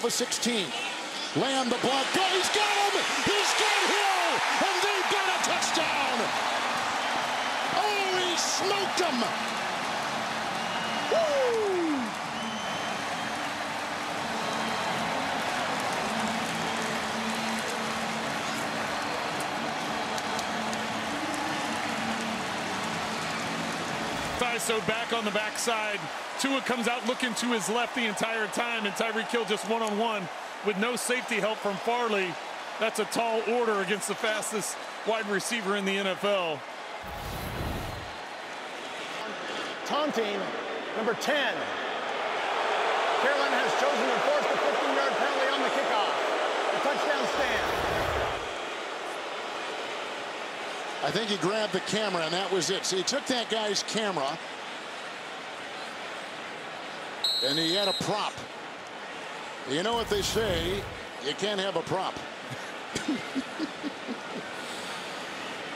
of a 16. Lamb the block. Go, he's got him! He's got Hill! And they've got a touchdown! Oh, he smoked him! Woo! So back on the backside. Tua comes out looking to his left the entire time, and Tyreek Hill just one-on-one with no safety help from Farley. That's a tall order against the fastest wide receiver in the NFL. Taunting, number 10. Carolina has chosen to force the 15-yard penalty on the kickoff. A touchdown stand. I think he grabbed the camera, and that was it. So he took that guy's camera, and he had a prop. You know what they say, you can't have a prop.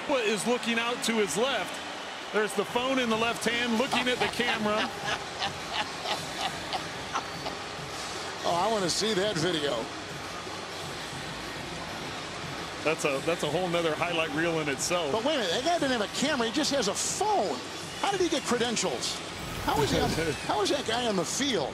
What is looking out to his left. There's the phone in the left hand looking at the camera. Oh, I want to see that video. That's a that's a whole nother highlight reel in itself. But wait a minute, that guy didn't have a camera, he just has a phone. How did he get credentials? How is, he on, how is that guy on the field?